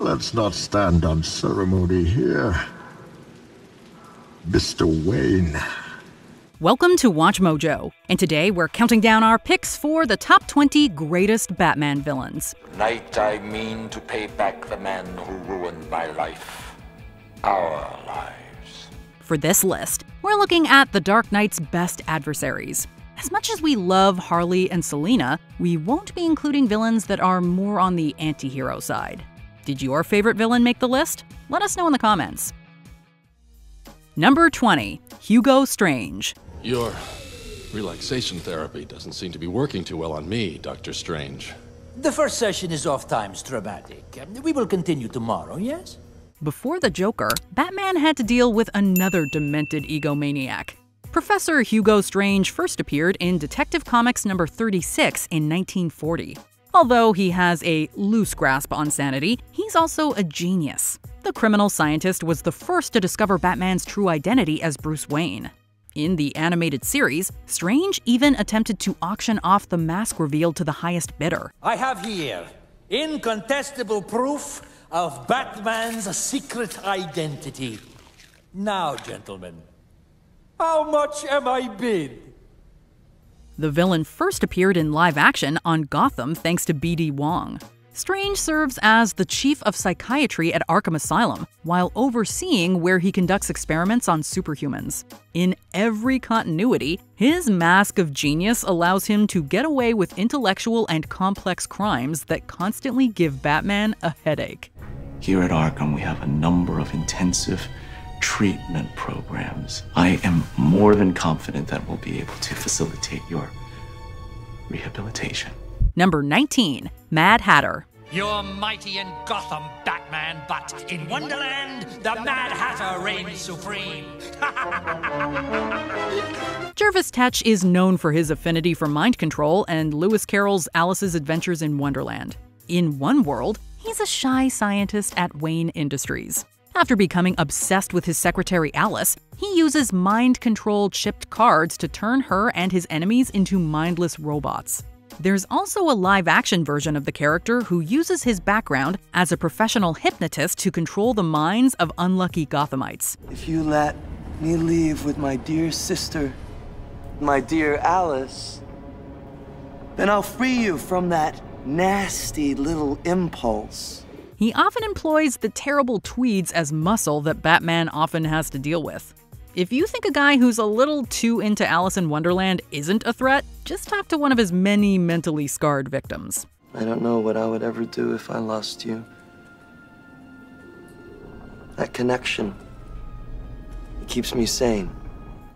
Let's not stand on ceremony here. Mr. Wayne. Welcome to Watch Mojo, and today we're counting down our picks for the top 20 greatest Batman villains. Tonight I mean to pay back the man who ruined my life. Our lives. For this list, we're looking at the Dark Knight's best adversaries. As much as we love Harley and Selina, we won't be including villains that are more on the anti hero side. Did your favorite villain make the list? Let us know in the comments. Number 20, Hugo Strange. Your relaxation therapy doesn't seem to be working too well on me, Doctor Strange. The first session is off times dramatic. We will continue tomorrow, yes? Before the Joker, Batman had to deal with another demented egomaniac. Professor Hugo Strange first appeared in Detective Comics number 36 in 1940. Although he has a loose grasp on sanity, he's also a genius. The criminal scientist was the first to discover Batman's true identity as Bruce Wayne. In the animated series, Strange even attempted to auction off the mask revealed to the highest bidder. I have here incontestable proof of Batman's secret identity. Now, gentlemen, how much am I bid? The villain first appeared in live action on Gotham thanks to B.D. Wong. Strange serves as the chief of psychiatry at Arkham Asylum while overseeing where he conducts experiments on superhumans. In every continuity, his mask of genius allows him to get away with intellectual and complex crimes that constantly give Batman a headache. Here at Arkham, we have a number of intensive treatment programs. I am more than confident that we'll be able to facilitate your rehabilitation. Number 19, Mad Hatter. You're mighty in Gotham, Batman, but in Wonderland, the Mad Hatter reigns supreme. Jervis Tetch is known for his affinity for mind control and Lewis Carroll's Alice's Adventures in Wonderland. In one world, he's a shy scientist at Wayne Industries. After becoming obsessed with his secretary Alice, he uses mind controlled chipped cards to turn her and his enemies into mindless robots. There's also a live action version of the character who uses his background as a professional hypnotist to control the minds of unlucky Gothamites. If you let me leave with my dear sister, my dear Alice, then I'll free you from that nasty little impulse. He often employs the terrible tweeds as muscle that Batman often has to deal with. If you think a guy who's a little too into Alice in Wonderland isn't a threat, just talk to one of his many mentally scarred victims. I don't know what I would ever do if I lost you. That connection, it keeps me sane.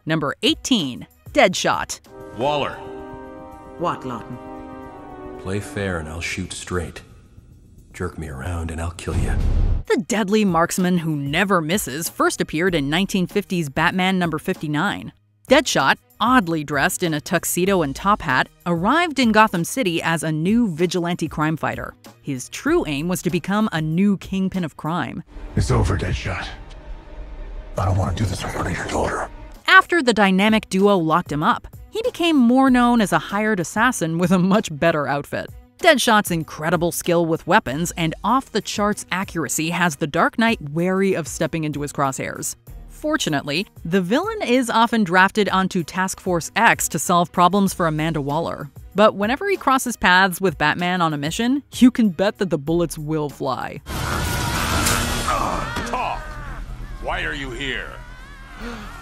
Number 18, Deadshot. Waller. What, Lawton? Play fair and I'll shoot straight. Jerk me around and I'll kill you. The deadly marksman who never misses first appeared in 1950's Batman number 59. Deadshot, oddly dressed in a tuxedo and top hat, arrived in Gotham City as a new vigilante crime fighter. His true aim was to become a new kingpin of crime. It's over, Deadshot. I don't want to do this in front of your daughter. After the dynamic duo locked him up, he became more known as a hired assassin with a much better outfit. Deadshot's incredible skill with weapons and off the charts accuracy has the Dark Knight wary of stepping into his crosshairs. Fortunately, the villain is often drafted onto Task Force X to solve problems for Amanda Waller. But whenever he crosses paths with Batman on a mission, you can bet that the bullets will fly. Ah, talk! Why are you here?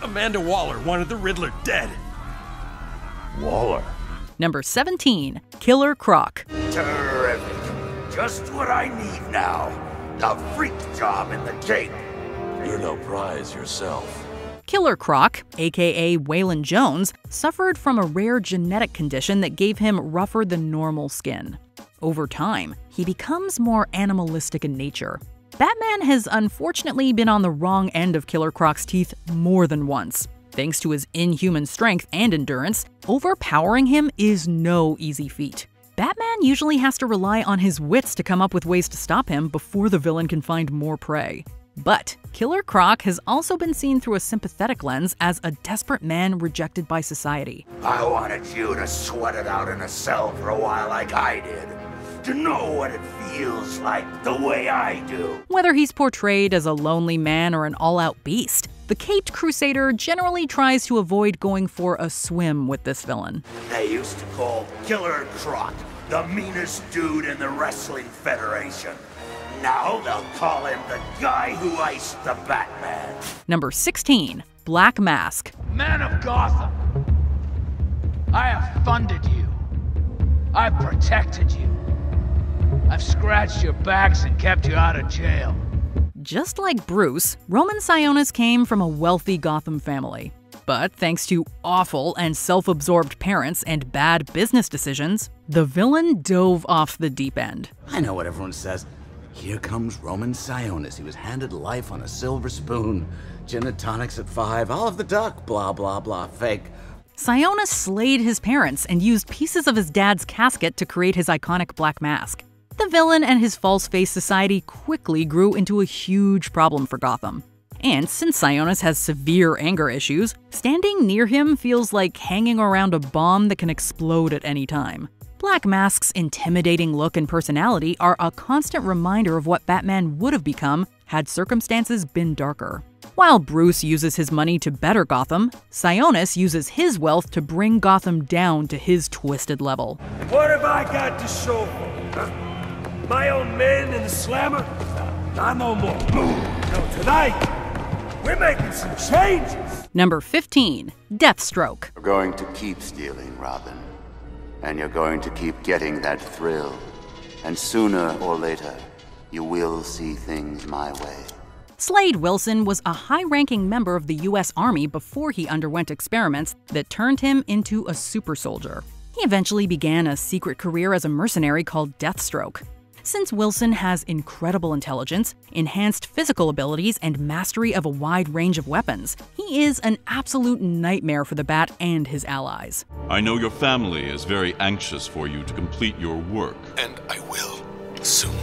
Amanda Waller wanted the Riddler dead. Waller. Number 17, Killer Croc. Terrific. Just what I need now. The freak job in the cape. You're no prize yourself. Killer Croc, aka Waylon Jones, suffered from a rare genetic condition that gave him rougher than normal skin. Over time, he becomes more animalistic in nature. Batman has unfortunately been on the wrong end of Killer Croc's teeth more than once. Thanks to his inhuman strength and endurance, overpowering him is no easy feat. Batman usually has to rely on his wits to come up with ways to stop him before the villain can find more prey. But Killer Croc has also been seen through a sympathetic lens as a desperate man rejected by society. I wanted you to sweat it out in a cell for a while like I did. to know what it feels like the way I do. Whether he's portrayed as a lonely man or an all out beast, the Caped Crusader generally tries to avoid going for a swim with this villain. They used to call Killer Croc the meanest dude in the Wrestling Federation. Now they'll call him the guy who iced the Batman. Number 16, Black Mask. Man of Gotham, I have funded you. I've protected you. I've scratched your backs and kept you out of jail. Just like Bruce, Roman Sionis came from a wealthy Gotham family. But thanks to awful and self absorbed parents and bad business decisions, the villain dove off the deep end. I know what everyone says. Here comes Roman Sionis. He was handed life on a silver spoon. Gin and tonics at five. Olive the duck. Blah, blah, blah. Fake. Sionis slayed his parents and used pieces of his dad's casket to create his iconic black mask. The villain and his false face society quickly grew into a huge problem for Gotham. And since Sionis has severe anger issues, standing near him feels like hanging around a bomb that can explode at any time. Black Mask's intimidating look and personality are a constant reminder of what Batman would have become had circumstances been darker. While Bruce uses his money to better Gotham, Sionis uses his wealth to bring Gotham down to his twisted level. What have I got to show for? My own men in the slammer? Not no more. No, tonight, we're making some changes. Number 15, Deathstroke. You're going to keep stealing, Robin. And you're going to keep getting that thrill. And sooner or later, you will see things my way. Slade Wilson was a high ranking member of the U.S. Army before he underwent experiments that turned him into a super soldier. He eventually began a secret career as a mercenary called Deathstroke. Since Wilson has incredible intelligence, enhanced physical abilities, and mastery of a wide range of weapons, he is an absolute nightmare for the Bat and his allies. I know your family is very anxious for you to complete your work. And I will, soon.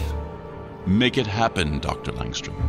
Make it happen, Dr. Langstrom.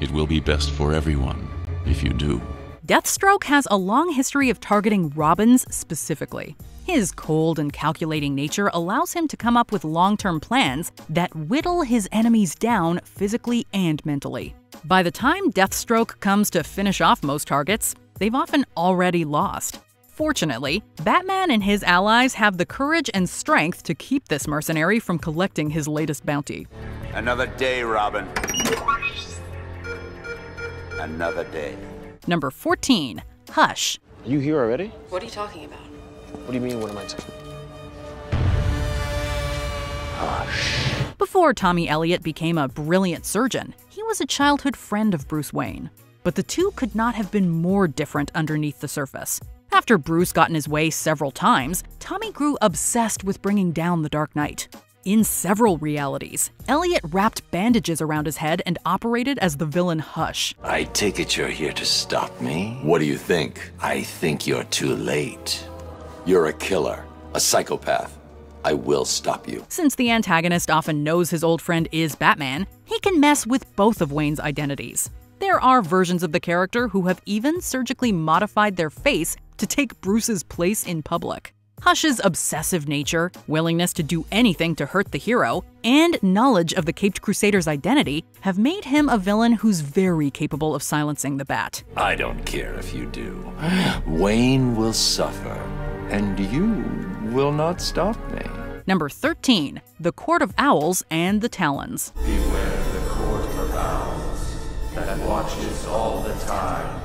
It will be best for everyone if you do. Deathstroke has a long history of targeting Robins specifically. His cold and calculating nature allows him to come up with long term plans that whittle his enemies down physically and mentally. By the time Deathstroke comes to finish off most targets, they've often already lost. Fortunately, Batman and his allies have the courage and strength to keep this mercenary from collecting his latest bounty. Another day, Robin. Another day. Number 14, Hush. Are you here already? What are you talking about? What do you mean, what am I saying? Hush. Before Tommy Elliot became a brilliant surgeon, he was a childhood friend of Bruce Wayne. But the two could not have been more different underneath the surface. After Bruce got in his way several times, Tommy grew obsessed with bringing down the Dark Knight. In several realities, Elliot wrapped bandages around his head and operated as the villain Hush. I take it you're here to stop me? What do you think? I think you're too late. You're a killer, a psychopath. I will stop you. Since the antagonist often knows his old friend is Batman, he can mess with both of Wayne's identities. There are versions of the character who have even surgically modified their face to take Bruce's place in public. Hush's obsessive nature, willingness to do anything to hurt the hero, and knowledge of the Caped Crusader's identity have made him a villain who's very capable of silencing the Bat. I don't care if you do. Wayne will suffer, and you will not stop me. Number 13, The Court of Owls and the Talons. Beware the Court of Owls that watches all the time,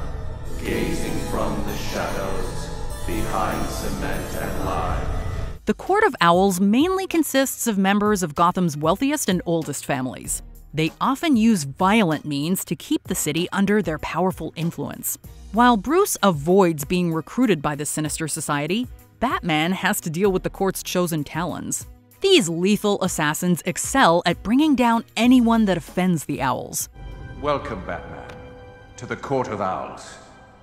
gazing from the shadows behind cement and lime. The Court of Owls mainly consists of members of Gotham's wealthiest and oldest families. They often use violent means to keep the city under their powerful influence. While Bruce avoids being recruited by the sinister society, Batman has to deal with the court's chosen talons. These lethal assassins excel at bringing down anyone that offends the Owls. Welcome, Batman, to the Court of Owls.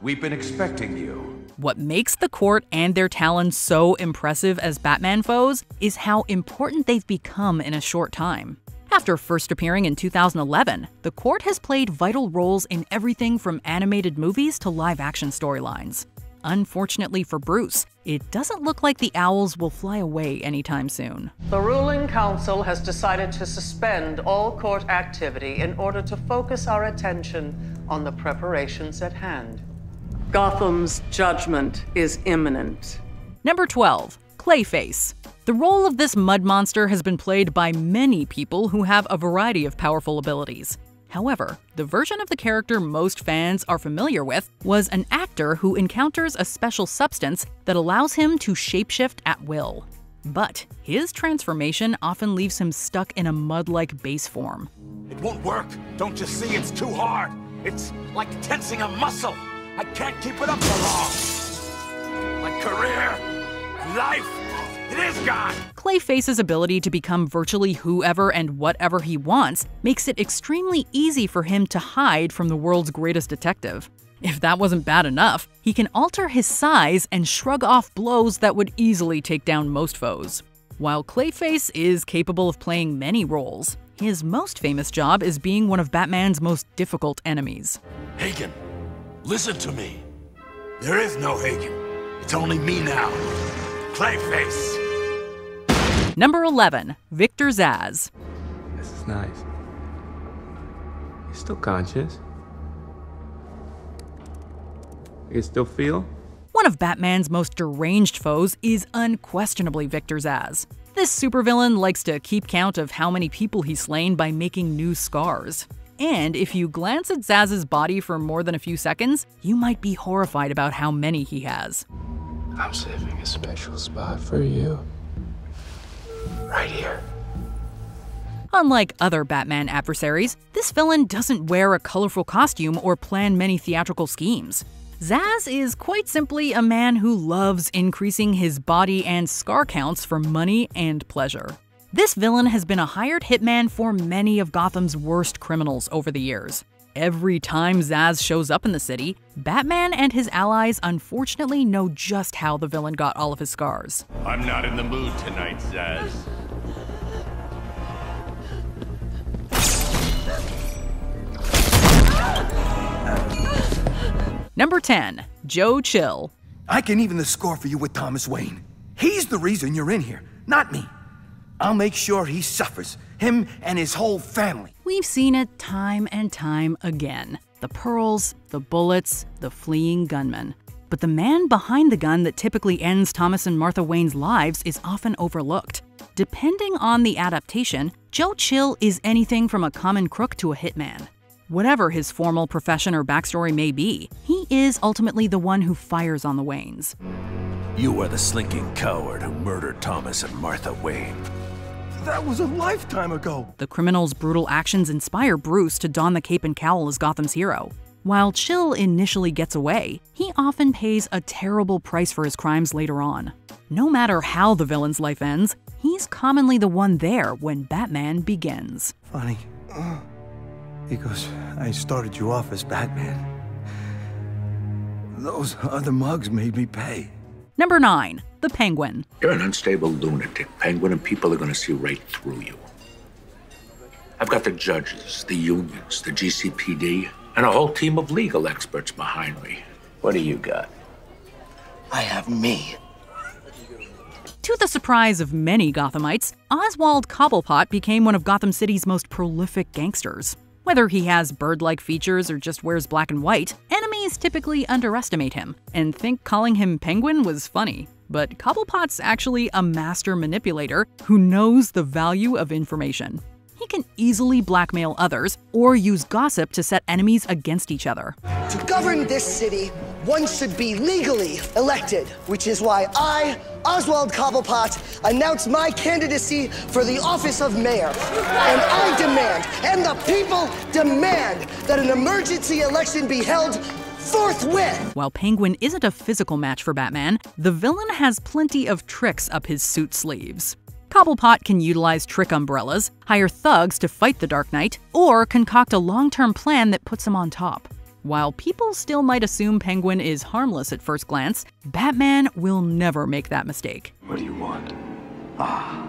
We've been expecting you. What makes the court and their talons so impressive as Batman foes is how important they've become in a short time. After first appearing in 2011, the court has played vital roles in everything from animated movies to live action storylines. Unfortunately for Bruce, it doesn't look like the owls will fly away anytime soon. The ruling council has decided to suspend all court activity in order to focus our attention on the preparations at hand. Gotham's judgment is imminent. Number 12, Clayface. The role of this mud monster has been played by many people who have a variety of powerful abilities. However, the version of the character most fans are familiar with was an actor who encounters a special substance that allows him to shapeshift at will. But his transformation often leaves him stuck in a mud like base form. It won't work. Don't you see? It's too hard. It's like tensing a muscle. I can't keep it up for long. My career, life, it is gone. Clayface's ability to become virtually whoever and whatever he wants makes it extremely easy for him to hide from the world's greatest detective. If that wasn't bad enough, he can alter his size and shrug off blows that would easily take down most foes. While Clayface is capable of playing many roles, his most famous job is being one of Batman's most difficult enemies. Hagen, listen to me. There is no Hagen. It's only me now. Clayface. Number 11, Victor Zsasz. This is nice. He's still conscious. You can still feel? One of Batman's most deranged foes is unquestionably Victor Zsasz. This supervillain likes to keep count of how many people he's slain by making new scars. And if you glance at Zsasz's body for more than a few seconds, you might be horrified about how many he has. I'm saving a special spot for you. Right here. Unlike other Batman adversaries, this villain doesn't wear a colorful costume or plan many theatrical schemes. Zsasz is quite simply a man who loves increasing his body and scar counts for money and pleasure. This villain has been a hired hitman for many of Gotham's worst criminals over the years. Every time Zsasz shows up in the city, Batman and his allies unfortunately know just how the villain got all of his scars. I'm not in the mood tonight, Zsasz. Number 10, Joe Chill. I can even the score for you with Thomas Wayne. He's the reason you're in here, not me. I'll make sure he suffers, him and his whole family. We've seen it time and time again the pearls, the bullets, the fleeing gunman. But the man behind the gun that typically ends Thomas and Martha Wayne's lives is often overlooked. Depending on the adaptation, Joe Chill is anything from a common crook to a hitman. Whatever his formal profession or backstory may be, he is ultimately the one who fires on the Waynes. You are the slinking coward who murdered Thomas and Martha Wayne. That was a lifetime ago. The criminal's brutal actions inspire Bruce to don the cape and cowl as Gotham's hero. While Chill initially gets away, he often pays a terrible price for his crimes later on. No matter how the villain's life ends, he's commonly the one there when Batman begins. Funny. Because I started you off as Batman. Those other mugs made me pay. Number 9. The Penguin. You're an unstable lunatic, Penguin, and people are going to see right through you. I've got the judges, the unions, the GCPD, and a whole team of legal experts behind me. What do you got? I have me. To the surprise of many Gothamites, Oswald Cobblepot became one of Gotham City's most prolific gangsters. Whether he has bird like features or just wears black and white, enemies typically underestimate him and think calling him Penguin was funny. But Cobblepot's actually a master manipulator who knows the value of information. He can easily blackmail others or use gossip to set enemies against each other. To govern this city, one should be legally elected, which is why I, Oswald Cobblepot, announce my candidacy for the office of mayor. And I demand, and the people demand, that an emergency election be held forthwith. While Penguin isn't a physical match for Batman, the villain has plenty of tricks up his suit sleeves. Cobblepot can utilize trick umbrellas, hire thugs to fight the Dark Knight, or concoct a long term plan that puts him on top. While people still might assume Penguin is harmless at first glance, Batman will never make that mistake. What do you want? Ah,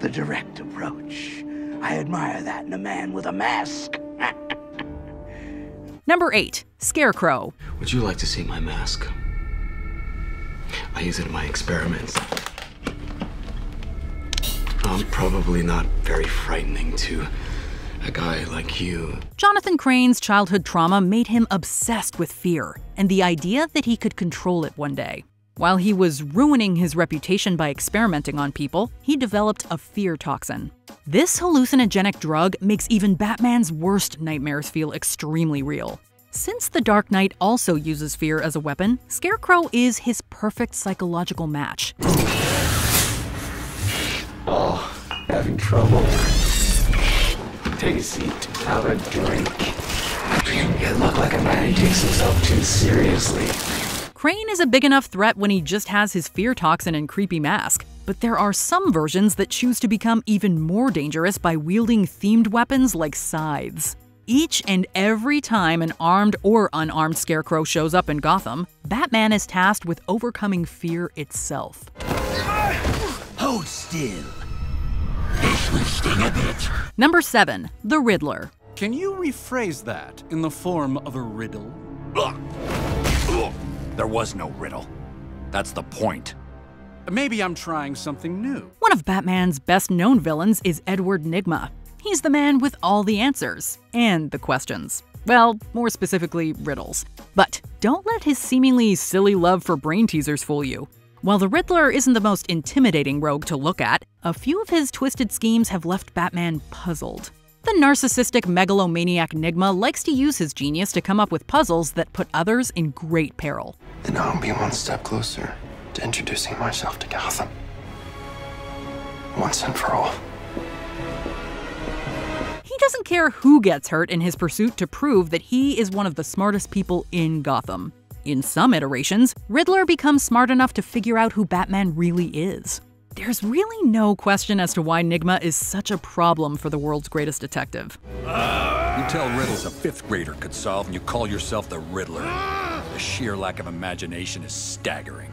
the direct approach. I admire that in a man with a mask. Number 8. Scarecrow. Would you like to see my mask? I use it in my experiments. I'm probably not very frightening to a guy like you. Jonathan Crane's childhood trauma made him obsessed with fear and the idea that he could control it one day. While he was ruining his reputation by experimenting on people, he developed a fear toxin. This hallucinogenic drug makes even Batman's worst nightmares feel extremely real. Since The Dark Knight also uses fear as a weapon, Scarecrow is his perfect psychological match. Oh, having trouble. Take a seat. Have a drink. You look like a man who takes himself too seriously. Crane is a big enough threat when he just has his fear toxin and creepy mask, but there are some versions that choose to become even more dangerous by wielding themed weapons like scythes. Each and every time an armed or unarmed Scarecrow shows up in Gotham, Batman is tasked with overcoming fear itself. Hold still. This will sting a bit. Number 7. The Riddler. Can you rephrase that in the form of a riddle? There was no riddle. That's the point. Maybe I'm trying something new. One of Batman's best known villains is Edward Nygma. He's the man with all the answers and the questions. Well, more specifically, riddles. But don't let his seemingly silly love for brain teasers fool you. While the Riddler isn't the most intimidating rogue to look at, a few of his twisted schemes have left Batman puzzled. The narcissistic megalomaniac Nygma likes to use his genius to come up with puzzles that put others in great peril. Then I'll be one step closer to introducing myself to Gotham. Once and for all. He doesn't care who gets hurt in his pursuit to prove that he is one of the smartest people in Gotham. In some iterations, Riddler becomes smart enough to figure out who Batman really is. There's really no question as to why Nygma is such a problem for the world's greatest detective. You tell riddles a fifth grader could solve, and you call yourself the Riddler. The sheer lack of imagination is staggering.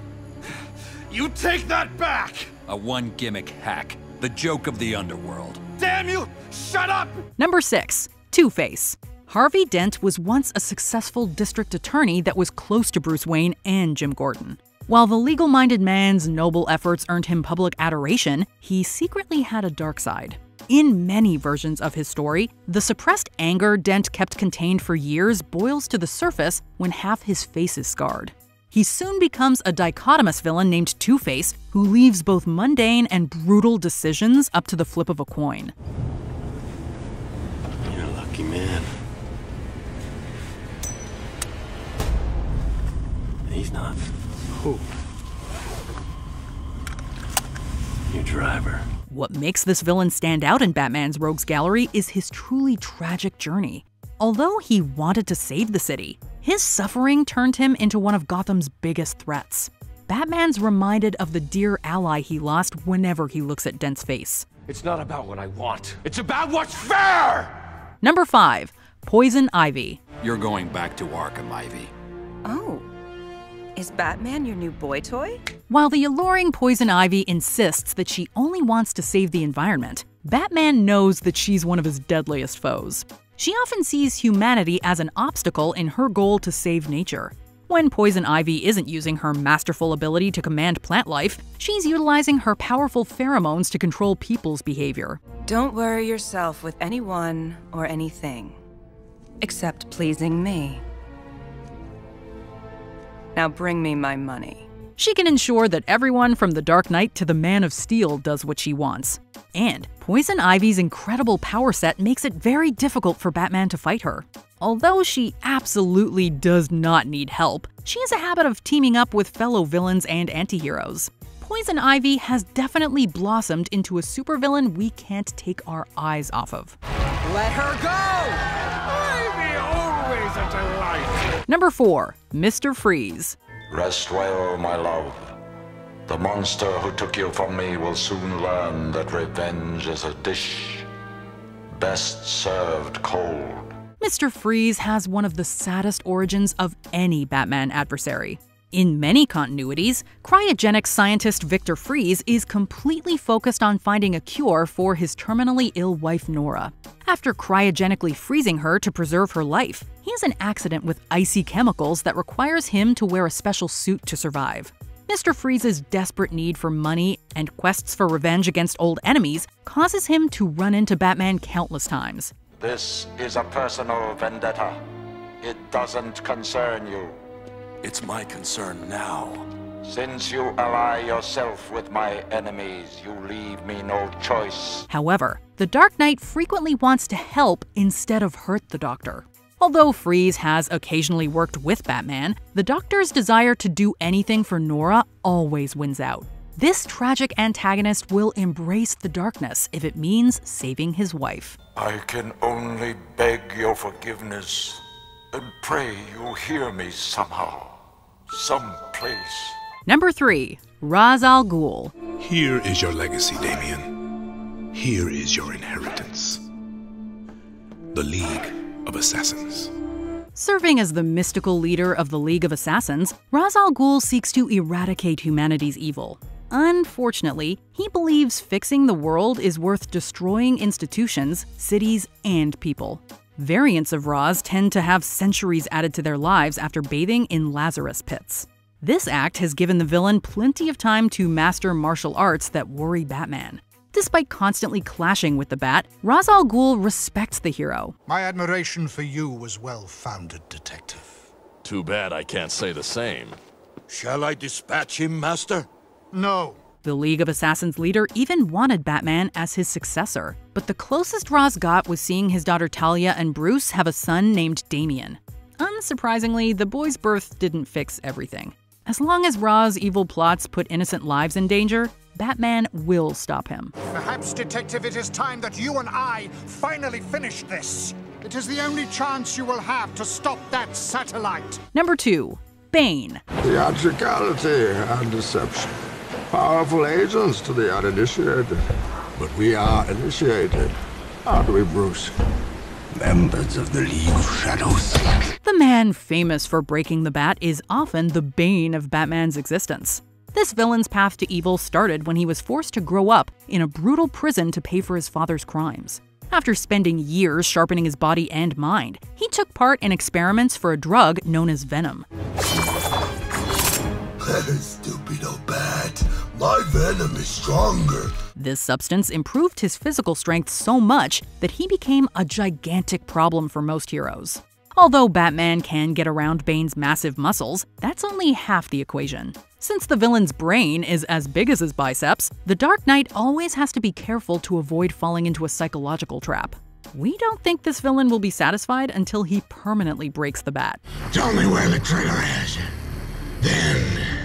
You take that back! A one gimmick hack, the joke of the underworld. Damn you! Shut up! Number 6. Two Face. Harvey Dent was once a successful district attorney that was close to Bruce Wayne and Jim Gordon. While the legal minded man's noble efforts earned him public adoration, he secretly had a dark side. In many versions of his story, the suppressed anger Dent kept contained for years boils to the surface when half his face is scarred. He soon becomes a dichotomous villain named Two Face who leaves both mundane and brutal decisions up to the flip of a coin. You're a lucky man. He's not. Who? Your driver. What makes this villain stand out in Batman's Rogues Gallery is his truly tragic journey. Although he wanted to save the city, his suffering turned him into one of Gotham's biggest threats. Batman's reminded of the dear ally he lost whenever he looks at Dent's face. It's not about what I want. It's about what's fair! Number 5. Poison Ivy. You're going back to Arkham, Ivy. Oh. Is Batman your new boy toy? While the alluring Poison Ivy insists that she only wants to save the environment, Batman knows that she's one of his deadliest foes. She often sees humanity as an obstacle in her goal to save nature. When Poison Ivy isn't using her masterful ability to command plant life, she's utilizing her powerful pheromones to control people's behavior. Don't worry yourself with anyone or anything, except pleasing me. Now bring me my money. She can ensure that everyone from the Dark Knight to the Man of Steel does what she wants. And Poison Ivy's incredible power set makes it very difficult for Batman to fight her. Although she absolutely does not need help, she has a habit of teaming up with fellow villains and antiheroes. Poison Ivy has definitely blossomed into a supervillain we can't take our eyes off of. Let her go! Number 4. Mr. Freeze. Rest well, my love. The monster who took you from me will soon learn that revenge is a dish best served cold. Mr. Freeze has one of the saddest origins of any Batman adversary. In many continuities, cryogenic scientist Victor Freeze is completely focused on finding a cure for his terminally ill wife Nora. After cryogenically freezing her to preserve her life, he has an accident with icy chemicals that requires him to wear a special suit to survive. Mr. Freeze's desperate need for money and quests for revenge against old enemies causes him to run into Batman countless times. This is a personal vendetta. It doesn't concern you. It's my concern now. Since you ally yourself with my enemies, you leave me no choice. However, the Dark Knight frequently wants to help instead of hurt the Doctor. Although Freeze has occasionally worked with Batman, the Doctor's desire to do anything for Nora always wins out. This tragic antagonist will embrace the darkness if it means saving his wife. I can only beg your forgiveness and pray you'll hear me somehow, someplace. Number 3. Ra's al Ghul. Here is your legacy, Damian. Here is your inheritance. The League of Assassins. Serving as the mystical leader of the League of Assassins, Ra's al Ghul seeks to eradicate humanity's evil. Unfortunately, he believes fixing the world is worth destroying institutions, cities, and people. Variants of Ra's tend to have centuries added to their lives after bathing in Lazarus pits. This act has given the villain plenty of time to master martial arts that worry Batman. Despite constantly clashing with the Bat, Ra's al Ghul respects the hero. My admiration for you was well founded, Detective. Too bad I can't say the same. Shall I dispatch him, Master? No. The League of Assassins leader even wanted Batman as his successor, but the closest Ra's got was seeing his daughter Talia and Bruce have a son named Damian. Unsurprisingly, the boy's birth didn't fix everything. As long as Ra's evil plots put innocent lives in danger, Batman will stop him. Perhaps, Detective, it is time that you and I finally finish this. It is the only chance you will have to stop that satellite. Number 2. Bane. Theatricality and deception. Powerful agents to the uninitiated. But we are initiated, aren't we, Bruce? Members of the League of Shadows. The man famous for breaking the bat is often the bane of Batman's existence. This villain's path to evil started when he was forced to grow up in a brutal prison to pay for his father's crimes. After spending years sharpening his body and mind, he took part in experiments for a drug known as venom. Stupido bat. My venom is stronger. This substance improved his physical strength so much that he became a gigantic problem for most heroes. Although Batman can get around Bane's massive muscles, that's only half the equation. Since the villain's brain is as big as his biceps, the Dark Knight always has to be careful to avoid falling into a psychological trap. We don't think this villain will be satisfied until he permanently breaks the bat. Tell me where the trigger is. Then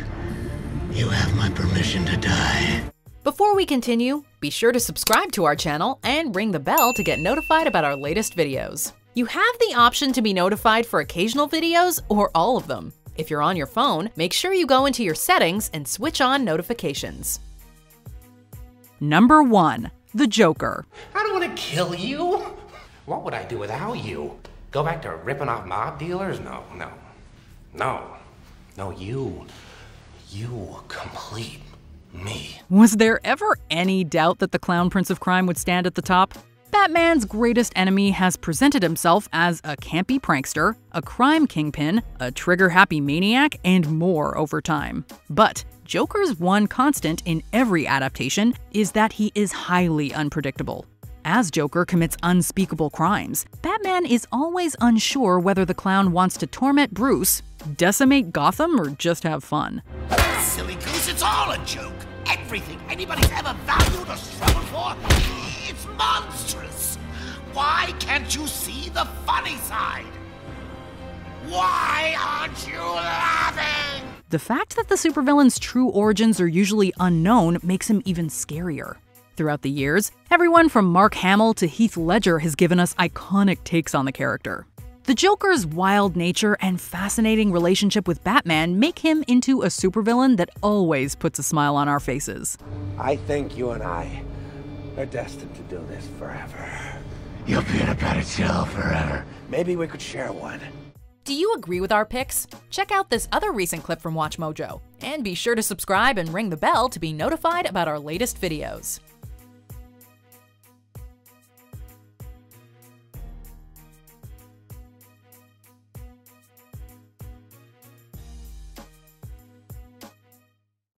you have my permission to die. Before we continue, be sure to subscribe to our channel and ring the bell to get notified about our latest videos. You have the option to be notified for occasional videos or all of them. If you're on your phone, make sure you go into your settings and switch on notifications. Number 1. The Joker. I don't want to kill you. What would I do without you? Go back to ripping off mob dealers? No, no. No. No, you. You complete me. Was there ever any doubt that the Clown Prince of Crime would stand at the top? Batman's greatest enemy has presented himself as a campy prankster, a crime kingpin, a trigger happy maniac, and more over time. But Joker's one constant in every adaptation is that he is highly unpredictable. As Joker commits unspeakable crimes, Batman is always unsure whether the clown wants to torment Bruce, decimate Gotham, or just have fun. Silly goose, it's all a joke. Everything anybody's ever valued or struggled for, it's monstrous. Why can't you see the funny side? Why aren't you laughing? The fact that the supervillain's true origins are usually unknown makes him even scarier. Throughout the years, everyone from Mark Hamill to Heath Ledger has given us iconic takes on the character. The Joker's wild nature and fascinating relationship with Batman make him into a supervillain that always puts a smile on our faces. I think you and I are destined to do this forever. You'll be in a padded cell forever. Maybe we could share one. Do you agree with our picks? Check out this other recent clip from WatchMojo, and be sure to subscribe and ring the bell to be notified about our latest videos.